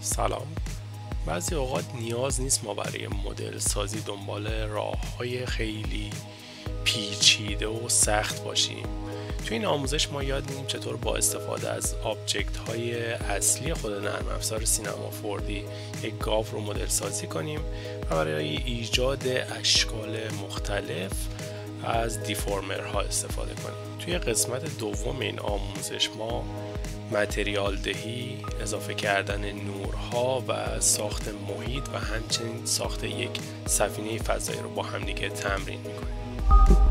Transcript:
سلام. بعضی اوقات نیاز نیست ما برای مدل سازی دنبال راه های خیلی پیچیده و سخت باشیم. تو این آموزش ما یاد میدیم چطور با استفاده از آبجکت های اصلی خود نرم افزار سینما فوردی یک گاو رو مدل سازی کنیم و برای ایجاد اشکال مختلف از دیفورمر ها استفاده کنیم. توی قسمت دوم این آموزش ما متریال دهی اضافه کردن نورها و ساخت محیط و همچنین ساخت یک سفینه فضایی رو با همدیگه تمرین می‌کنیم.